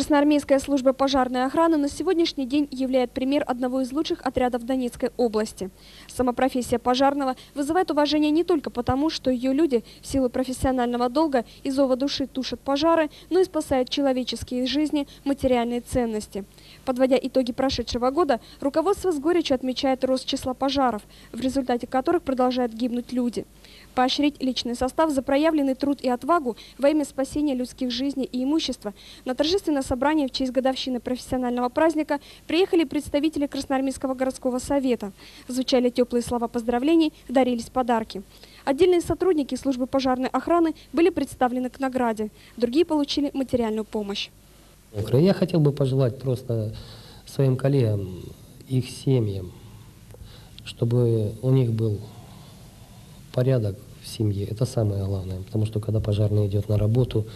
Красноармейская служба пожарной охраны на сегодняшний день являет пример одного из лучших отрядов Донецкой области. Сама профессия пожарного вызывает уважение не только потому, что ее люди в силу профессионального долга и зова души тушат пожары, но и спасают человеческие жизни, материальные ценности. Подводя итоги прошедшего года, руководство с горечью отмечает рост числа пожаров, в результате которых продолжают гибнуть люди. Поощрить личный состав за проявленный труд и отвагу во имя спасения людских жизней и имущества на торжественное собрание в честь годовщины профессионального праздника приехали представители Красноармейского городского совета. Звучали теплые слова поздравлений, дарились подарки. Отдельные сотрудники службы пожарной охраны были представлены к награде, другие получили материальную помощь. Я хотел бы пожелать просто своим коллегам, их семьям, чтобы у них был порядок в семье. Это самое главное, потому что когда пожарный идет на работу,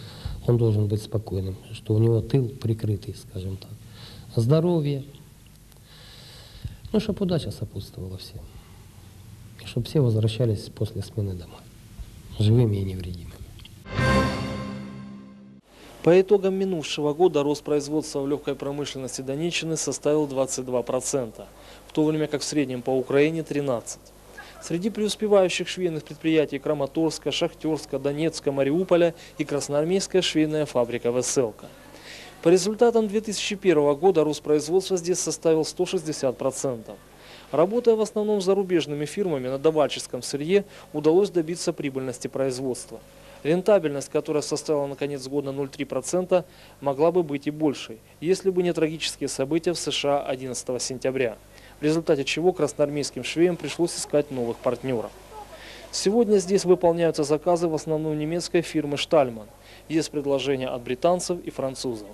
он должен быть спокойным, что у него тыл прикрытый, скажем так. Здоровье, ну, чтобы удача сопутствовала всем. Чтобы все возвращались после смены домой, живыми и невредимыми. По итогам минувшего года рост производства в легкой промышленности Донеччины составил 22%, в то время как в среднем по Украине 13%. Среди преуспевающих швейных предприятий Краматорска, Шахтерска, Донецка, Мариуполя и красноармейская швейная фабрика «Веселка». По результатам 2001 года рост производства здесь составил 160%. Работая в основном с зарубежными фирмами на давальческом сырье, удалось добиться прибыльности производства. Рентабельность, которая составила на конец года 0,3%, могла бы быть и большей, если бы не трагические события в США 11 сентября, в результате чего красноармейским швеям пришлось искать новых партнеров. Сегодня здесь выполняются заказы в основном немецкой фирмы «Штальман». Есть предложения от британцев и французов.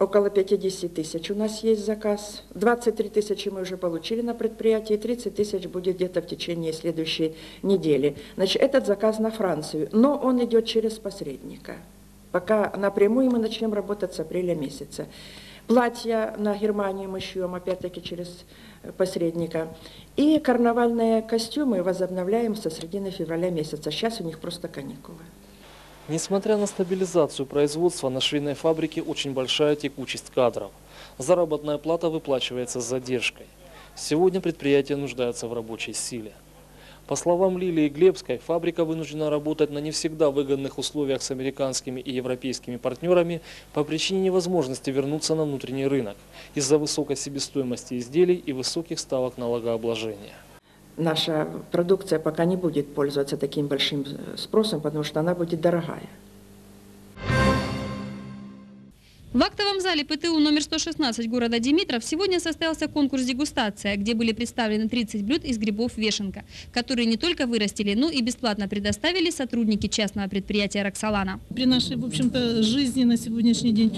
Около 50 тысяч у нас есть заказ. 23 тысячи мы уже получили на предприятии, 30 тысяч будет где-то в течение следующей недели. Значит, этот заказ на Францию, но он идет через посредника. Пока напрямую мы начнем работать с апреля месяца. Платья на Германию мы шьем, опять-таки, через посредника. И карнавальные костюмы возобновляем со середины февраля месяца. Сейчас у них просто каникулы. Несмотря на стабилизацию производства, на швейной фабрике очень большая текучесть кадров. Заработная плата выплачивается с задержкой. Сегодня предприятие нуждается в рабочей силе. По словам Лилии Глебской, фабрика вынуждена работать на не всегда выгодных условиях с американскими и европейскими партнерами по причине невозможности вернуться на внутренний рынок из-за высокой себестоимости изделий и высоких ставок налогообложения наша продукция пока не будет пользоваться таким большим спросом, потому что она будет дорогая. В актовом зале ПТУ номер 116 города Димитров сегодня состоялся конкурс «Дегустация», где были представлены 30 блюд из грибов вешенка, которые не только вырастили, но и бесплатно предоставили сотрудники частного предприятия «Роксолана». При нашей, в общем-то, жизни на сегодняшний день,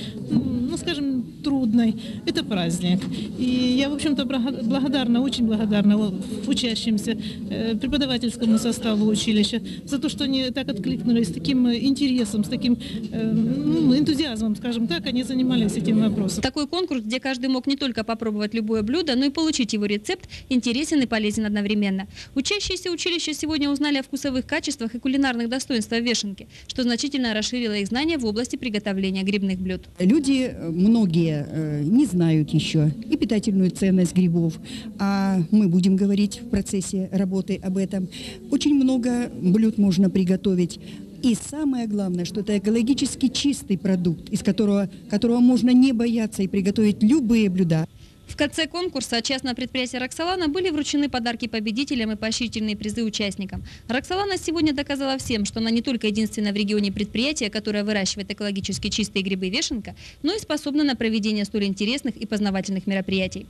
ну, скажем, трудной, это праздник. И я, в общем-то, благодарна, очень благодарна учащимся, э, преподавательскому составу училища за то, что они так откликнулись с таким интересом, с таким э, ну, энтузиазмом, скажем так, они занимались этим вопросом. Такой конкурс, где каждый мог не только попробовать любое блюдо, но и получить его рецепт, интересен и полезен одновременно. Учащиеся училища сегодня узнали о вкусовых качествах и кулинарных достоинствах вешенки, что значительно расширило их знания в области приготовления грибных блюд. Люди, э, многие, э, не знают еще и питательную ценность грибов, а мы будем говорить в процессе работы об этом. Очень много блюд можно приготовить и самое главное, что это экологически чистый продукт, из которого, которого можно не бояться и приготовить любые блюда. В конце конкурса от частного предприятия «Роксолана» были вручены подарки победителям и поощрительные призы участникам. «Роксолана» сегодня доказала всем, что она не только единственное в регионе предприятие, которое выращивает экологически чистые грибы вешенка, но и способна на проведение столь интересных и познавательных мероприятий.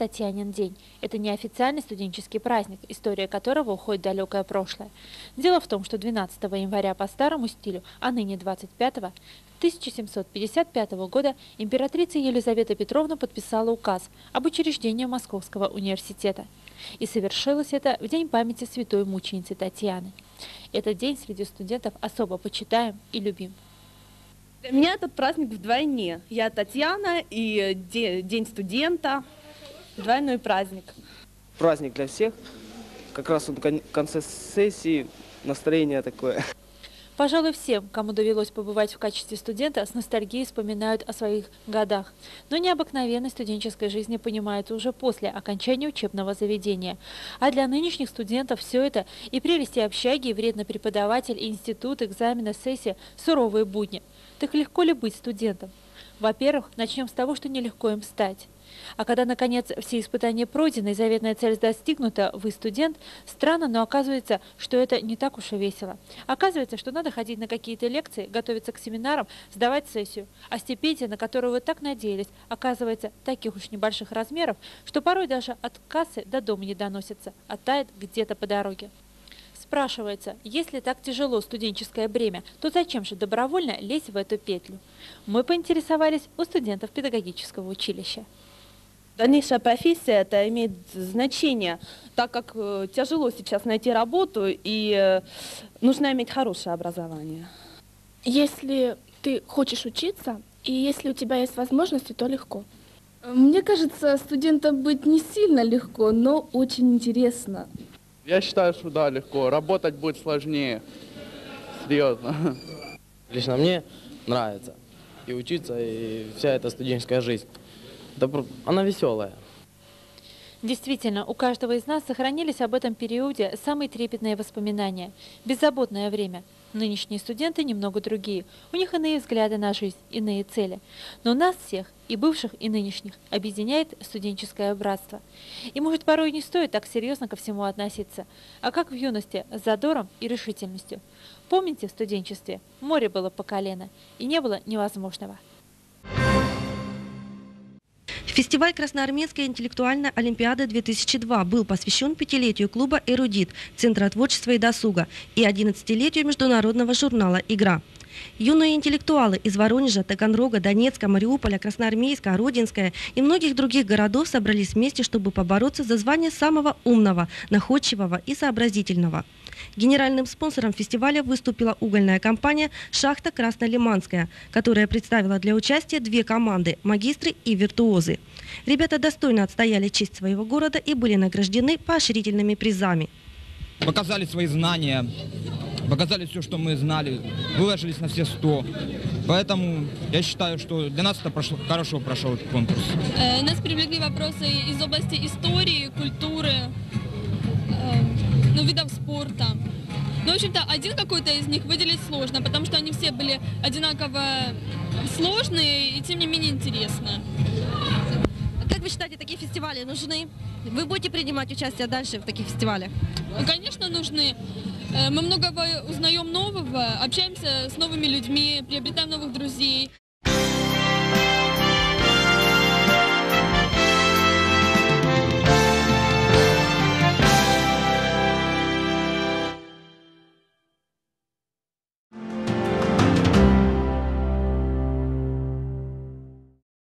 Татьянин день. Это неофициальный студенческий праздник, история которого уходит в далекое прошлое. Дело в том, что 12 января по старому стилю, а ныне 25 1755 года императрица Елизавета Петровна подписала указ об учреждении Московского университета. И совершилось это в день памяти святой мученицы Татьяны. Этот день среди студентов особо почитаем и любим. Для меня этот праздник вдвойне. Я Татьяна и День студента – Двойной праздник. Праздник для всех. Как раз он в конце сессии, настроение такое. Пожалуй, всем, кому довелось побывать в качестве студента, с ностальгией вспоминают о своих годах. Но необыкновенность студенческой жизни понимают уже после окончания учебного заведения. А для нынешних студентов все это и прелести общаги, и вредно преподаватель, и институт, экзамены, сессия – суровые будни. Так легко ли быть студентом? Во-первых, начнем с того, что нелегко им стать. А когда, наконец, все испытания пройдены и заветная цель достигнута, вы студент, странно, но оказывается, что это не так уж и весело. Оказывается, что надо ходить на какие-то лекции, готовиться к семинарам, сдавать сессию. А стипендия, на которую вы так надеялись, оказывается таких уж небольших размеров, что порой даже от кассы до дома не доносится, а тает где-то по дороге. Спрашивается, если так тяжело студенческое бремя, то зачем же добровольно лезть в эту петлю? Мы поинтересовались у студентов педагогического училища. Дальнейшая профессия это имеет значение, так как э, тяжело сейчас найти работу и э, нужно иметь хорошее образование. Если ты хочешь учиться, и если у тебя есть возможности, то легко. Мне кажется, студентам быть не сильно легко, но очень интересно. Я считаю, что да, легко. Работать будет сложнее. Серьезно. Лично мне нравится и учиться, и вся эта студенческая жизнь. Да, про- она веселая. Действительно, у каждого из нас сохранились об этом периоде самые трепетные воспоминания. Беззаботное время. Нынешние студенты немного другие. У них иные взгляды на жизнь, иные цели. Но нас всех, и бывших, и нынешних, объединяет студенческое братство. И может порой не стоит так серьезно ко всему относиться, а как в юности, с задором и решительностью. Помните в студенчестве, море было по колено, и не было невозможного. Фестиваль Красноармейская интеллектуальная Олимпиада 2002 был посвящен пятилетию клуба «Эрудит» Центра творчества и досуга и 11-летию международного журнала «Игра». Юные интеллектуалы из Воронежа, Таганрога, Донецка, Мариуполя, Красноармейска, Родинская и многих других городов собрались вместе, чтобы побороться за звание самого умного, находчивого и сообразительного. Генеральным спонсором фестиваля выступила угольная компания «Шахта Краснолиманская», которая представила для участия две команды – магистры и виртуозы. Ребята достойно отстояли честь своего города и были награждены поощрительными призами. показали свои знания, показали все, что мы знали, выложились на все сто. Поэтому я считаю, что для нас это прошло, хорошо прошел этот конкурс. Э, Нас привлекли вопросы из области истории, культуры, ну, видов спорта. Ну, в общем-то, один какой-то из них выделить сложно, потому что они все были одинаково сложные и, тем не менее, интересно. Как вы считаете, такие фестивали нужны? Вы будете принимать участие дальше в таких фестивалях? Ну, Конечно, нужны. Э, Мы много узнаем нового, общаемся с новыми людьми, приобретаем новых друзей.